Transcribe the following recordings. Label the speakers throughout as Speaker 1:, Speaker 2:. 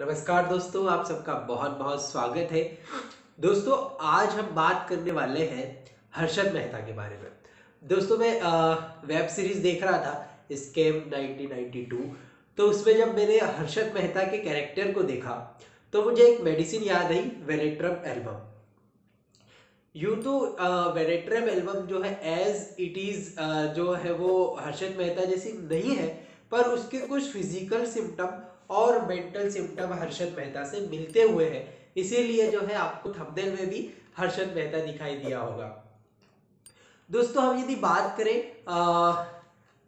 Speaker 1: नमस्कार दोस्तों, आप सबका बहुत बहुत स्वागत है। दोस्तों, आज हम बात करने वाले हैं हर्षद मेहता के बारे में। दोस्तों, मैं वेब सीरीज़ देख रहा था स्केम 1992 तो उसमें जब मैंने हर्षद मेहता के कैरेक्टर को देखा तो मुझे एक मेडिसिन याद आई वेलेट्रम एल्बम। यूँ तो वेलेट्रम एल्बम जो है एज इट इज़ जो है वो हर्षद मेहता जैसी नहीं है, पर उसके कुछ फ़िज़िकल सिम्टम और मेंटल सिम्टम हर्षद मेहता से मिलते हुए हैं। इसीलिए जो है आपको थंबनेल में भी हर्षद मेहता दिखाई दिया होगा। दोस्तों, हम यदि बात करें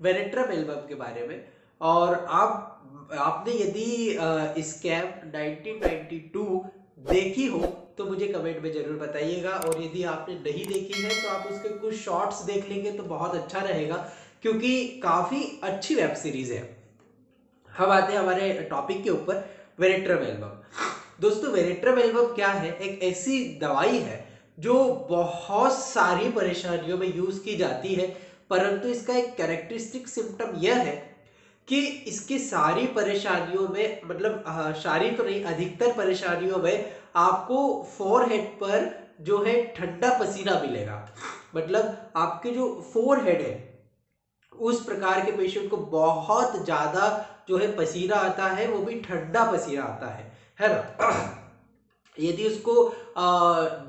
Speaker 1: वेनेट्रम एल्बम के बारे में, और आप, आपने यदि स्कैम 1992 देखी हो तो मुझे कमेंट में ज़रूर बताइएगा। और यदि आपने नहीं देखी है तो आप उसके कुछ शॉर्ट्स देख लेंगे तो बहुत अच्छा रहेगा, क्योंकि काफ़ी अच्छी वेब सीरीज़ है। हम आते हैं हमारे टॉपिक के ऊपर वेरेट्रम एल्बम दोस्तों वेरेट्रम एल्बम क्या है? एक ऐसी दवाई है जो बहुत सारी परेशानियों में यूज़ की जाती है, परंतु इसका एक कैरेक्टरिस्टिक सिम्टम यह है कि इसकी सारी परेशानियों में मतलब सारी तो नहीं, अधिकतर परेशानियों में आपको फोरहेड पर जो है ठंडा पसीना मिलेगा। मतलब आपके जो फोरहेड है, उस प्रकार के पेशेंट को बहुत ज़्यादा जो है पसीना आता है, वो भी ठंडा पसीना आता है है ना? यदि उसको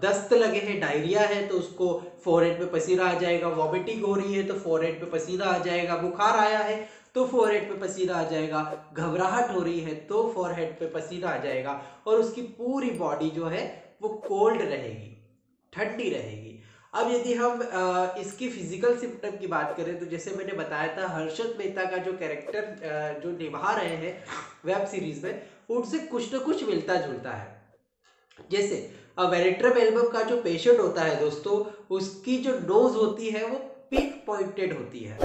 Speaker 1: दस्त लगे हैं, डायरिया है तो उसको फोरहेड पे पसीना आ जाएगा वॉमिटिंग हो रही है तो फोरहेड पे पसीना आ जाएगा, बुखार आया है तो फोरहेड पे पसीना आ जाएगा, घबराहट हो रही है तो फोरहेड पे पसीना आ जाएगा, और उसकी पूरी बॉडी जो है, वो कोल्ड रहेगी, ठंडी रहेगी। अब यदि हम इसकी फ़िज़िकल सिम्टम की बात करें तो जैसे मैंने बताया था, हर्षद मेहता का जो कैरेक्टर जो निभा रहे हैं वेब सीरीज़ में, उनसे कुछ ना कुछ मिलता जुलता है। जैसे वेरेट्रम एल्बम का जो पेशेंट होता है दोस्तों, उसकी जो नोज़ होती है, वो पिक पॉइंटेड होती है।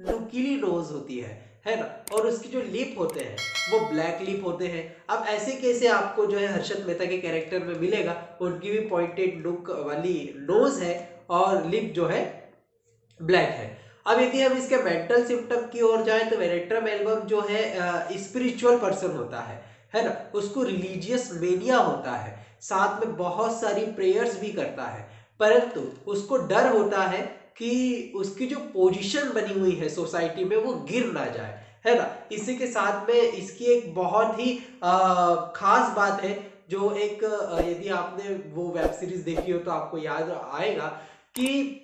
Speaker 1: नुकीली नोज़ होती है है ना? और उसकी जो लिप होते हैं, वो ब्लैक लिप होते हैं। अब ऐसे कैसे आपको जो है हर्षद मेहता के कैरेक्टर में मिलेगा, उनकी भी पॉइंटेड लुक वाली नोज़ है और लिप जो है ब्लैक है। अब यदि हम इसके मेंटल सिम्टम की ओर जाए तो वेरेट्रम एल्बम जो है स्पिरिचुअल पर्सन होता है है ना? उसको रिलीजियस मेनिया होता है। साथ में बहुत सारी प्रेयर्स भी करता है। परंतु उसको डर होता है कि उसकी जो पोजीशन बनी हुई है सोसाइटी में वो गिर ना जाए है ना? इसी के साथ में इसकी एक बहुत ही आ, खास बात है जो एक यदि आपने वो वेब सीरीज़ देखी हो तो आपको याद आएगा कि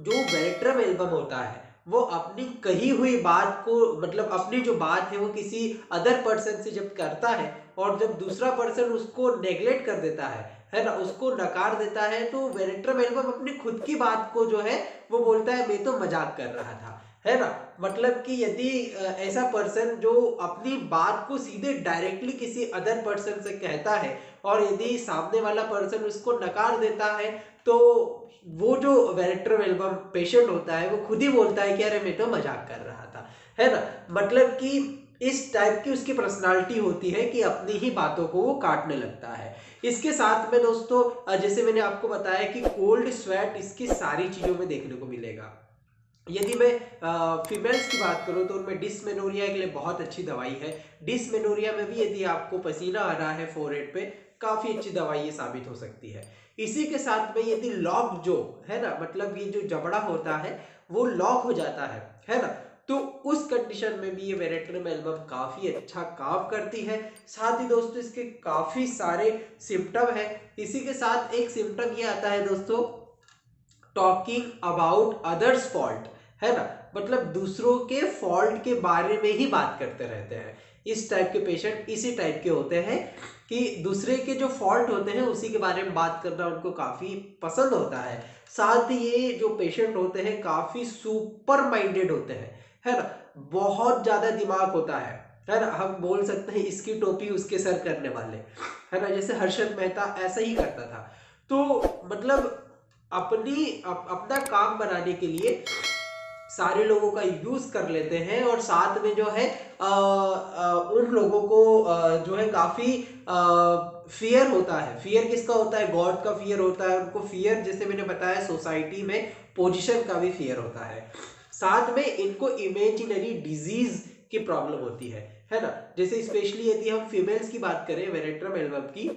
Speaker 1: जो वेल्ट्रम एल्बम होता है, वो अपनी कही हुई बात को मतलब अपनी जो बात है वो किसी अदर पर्सन से जब करता है और जब दूसरा पर्सन उसको नेग्लेक्ट कर देता है है ना, उसको नकार देता है तो वेरेक्टर एल्बम अपनी खुद की बात को जो है, वो बोलता है, मैं तो मज़ाक कर रहा था। है ना? मतलब कि यदि ऐसा पर्सन जो अपनी बात को सीधे डायरेक्टली किसी अदर पर्सन से कहता है और यदि सामने वाला पर्सन उसको नकार देता है तो वो जो वेरेक्टर एल्बम पेशेंट होता है, वो खुद ही बोलता है कि अरे मैं तो मज़ाक कर रहा था। है ना? मतलब कि इस टाइप की उसकी पर्सनालिटी होती है कि अपनी ही बातों को वो काटने लगता है। इसके साथ में दोस्तों जैसे मैंने आपको बताया कि कोल्ड स्वेट इसकी सारी चीज़ों में देखने को मिलेगा। यदि मैं फीमेल्स की बात करूँ तो उनमें डिसमेनोरिया के लिए बहुत अच्छी दवाई है। डिसमेनोरिया में भी यदि आपको पसीना आ रहा है फोरहेड पे, काफ़ी अच्छी दवाई ये साबित हो सकती है। इसी के साथ में यदि लॉक जो, है ना मतलब ये जो जबड़ा होता है, वो लॉक हो जाता है है ना? तो उस कंडीशन में भी ये वेरेट्रम एल्बम काफ़ी अच्छा काम करती है। साथ ही दोस्तों, इसके काफ़ी सारे सिम्टम है। इसी के साथ एक सिम्टम ये आता है दोस्तों टॉकिंग अबाउट अदर्स फॉल्ट है ना? मतलब दूसरों के फॉल्ट के बारे में ही बात करते रहते हैं। इस टाइप के पेशेंट इसी टाइप के होते हैं कि दूसरे के जो फॉल्ट होते हैं उसी के बारे में बात करना उनको काफ़ी पसंद होता है। साथ ही ये जो पेशेंट होते हैं काफ़ी सुपर माइंडेड होते हैं है ना? बहुत ज़्यादा दिमाग होता है है ना? हम बोल सकते हैं इसकी टोपी उसके सर करने वाले है ना? जैसे हर्षद मेहता ऐसा ही करता था। तो मतलब अपनी अप, अपना काम बनाने के लिए सारे लोगों का यूज़ कर लेते हैं और साथ में जो है आ, आ, उन लोगों को आ, जो है काफ़ी फियर होता है। फियर किसका होता है? गॉड का फियर होता है। उनको फियर जैसे मैंने बताया सोसाइटी में पोजीशन का भी फियर होता है। साथ में इनको इमेजिनरी डिज़ीज़ की प्रॉब्लम होती है। है ना? जैसे स्पेशली यदि हम फीमेल्स की बात करें वेरेट्रम एल्बम की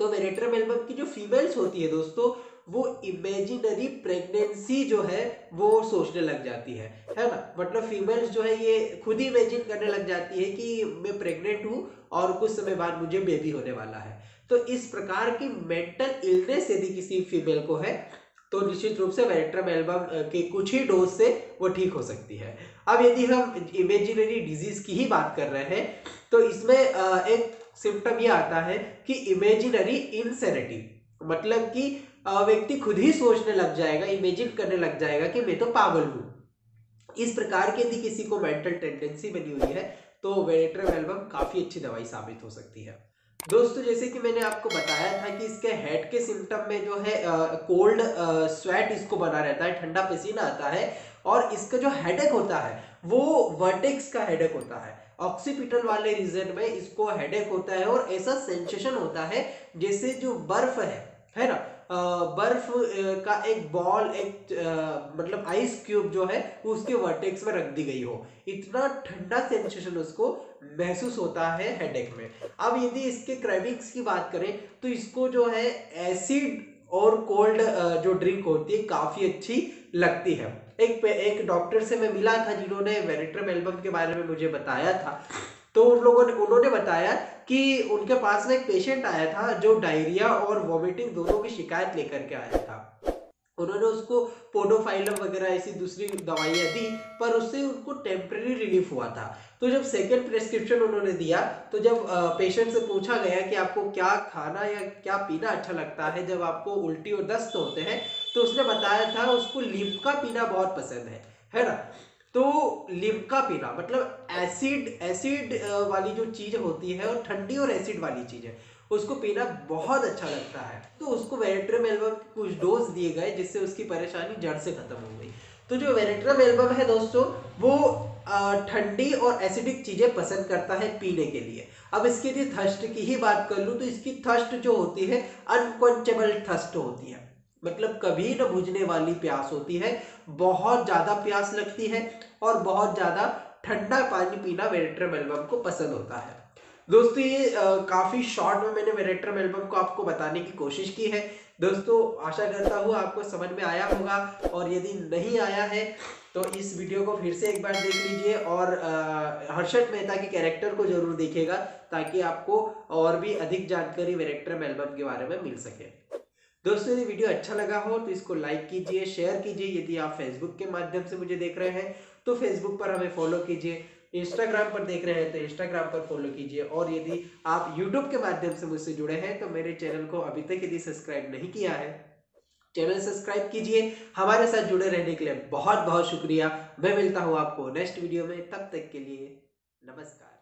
Speaker 1: तो वेरेट्रम एल्बम की जो फीमेल्स होती है दोस्तों वो इमेजिनरी प्रेगनेंसी जो है, वो सोचने लग जाती है। है ना? मतलब फीमेल्स जो है, ये खुद ही इमेजिन करने लग जाती है कि मैं प्रेग्नेंट हूँ और कुछ समय बाद मुझे बेबी होने वाला है। तो इस प्रकार की मेंटल इलनेस यदि किसी फीमेल को है तो निश्चित रूप से वेरेट्रम एल्बम के कुछ ही डोज से वो ठीक हो सकती है। अब यदि हम इमेजिनरी डिज़ीज़ की ही बात कर रहे हैं तो इसमें एक सिम्टम ये आता है कि इमेजिनरी इंसेनिटी मतलब कि व्यक्ति खुद ही सोचने लग जाएगा इमेजिन करने लग जाएगा कि मैं तो पागल हूँ। इस प्रकार की यदि किसी को मेंटल टेंडेंसी बनी हुई है तो वेरेट्रम एल्बम काफ़ी अच्छी दवाई साबित हो सकती है। दोस्तों, जैसे कि मैंने आपको बताया था कि इसके हेड के सिम्टम में जो है कोल्ड स्वेट इसको बना रहता है, ठंडा पसीना आता है और इसका जो हेडेक होता है, वो वर्टेक्स का हेडेक होता है। ऑक्सीपिटल वाले रीजन में इसको हेडेक होता है और ऐसा सेंसेशन होता है जैसे जो बर्फ़ है है ना? बर्फ़ का एक बॉल एक मतलब आइस क्यूब जो है उसके वर्टेक्स में रख दी गई हो। इतना ठंडा सेंसेशन उसको महसूस होता है हेडेक में। अब यदि इसके क्रेविंग्स की बात करें तो इसको जो है एसिड और कोल्ड जो ड्रिंक होती है, काफ़ी अच्छी लगती है। एक एक डॉक्टर से मैं मिला था जिन्होंने वेरिट्रम एल्बम के बारे में मुझे बताया था। तो उन लोगों ने, उन्होंने बताया कि उनके पास में एक पेशेंट आया था जो डायरिया और वॉमिटिंग दोनों की शिकायत लेकर के आया था। उन्होंने उसको पोडोफाइलम वगैरह ऐसी दूसरी दवाइयाँ दी, पर उससे उनको टेम्प्रेरी रिलीफ हुआ था। तो जब सेकेंड प्रेस्क्रिप्शन उन्होंने दिया तो जब पेशेंट से पूछा गया कि आपको क्या खाना या क्या पीना अच्छा लगता है, जब आपको उल्टी और दस्त होते हैं तो उसने बताया था, उसको लिमका पीना बहुत पसंद है। है ना? तो लिमका पीना मतलब एसिड एसिड वाली जो चीज़ होती है, और ठंडी और एसिड वाली चीज़ है, उसको पीना बहुत अच्छा लगता है। तो उसको वेरेट्रम एल्बम कुछ डोज दिए गए, जिससे उसकी परेशानी जड़ से खत्म हो गई। तो जो वेरेट्रम एल्बम है दोस्तों, वो ठंडी और एसिडिक चीज़ें पसंद करता है पीने के लिए। अब इसके यदि थर्स्ट की ही बात कर लूँ तो इसकी थर्स्ट जो होती है अनकॉन्चेबल थर्स्ट होती है। मतलब कभी न बुझने वाली प्यास होती है, बहुत ज़्यादा प्यास लगती है और बहुत ज़्यादा ठंडा पानी पीना वेरेट्रम एल्बम को पसंद होता है। दोस्तों, ये काफ़ी शॉर्ट में मैंने वेरेट्रम एल्बम को आपको बताने की कोशिश की है। दोस्तों, आशा करता हूँ आपको समझ में आया होगा और यदि नहीं आया है तो इस वीडियो को फिर से एक बार देख लीजिए और हर्षद मेहता के कैरेक्टर को ज़रूर देखिएगा ताकि आपको और भी अधिक जानकारी वेरेक्टर एल्बम के बारे में मिल सके। दोस्तों, यदि वीडियो अच्छा लगा हो तो इसको लाइक कीजिए शेयर कीजिए। यदि आप फेसबुक के माध्यम से मुझे देख रहे हैं तो फेसबुक पर हमें फॉलो कीजिए। इंस्टाग्राम पर देख रहे हैं तो इंस्टाग्राम पर फॉलो कीजिए। और यदि आप यूट्यूब के माध्यम से मुझसे जुड़े हैं तो मेरे चैनल को अभी तक यदि सब्सक्राइब नहीं किया है चैनल सब्सक्राइब कीजिए। हमारे साथ जुड़े रहने के लिए बहुत बहुत शुक्रिया। मैं मिलता हूँ आपको नेक्स्ट वीडियो में। तब तक के लिए नमस्कार।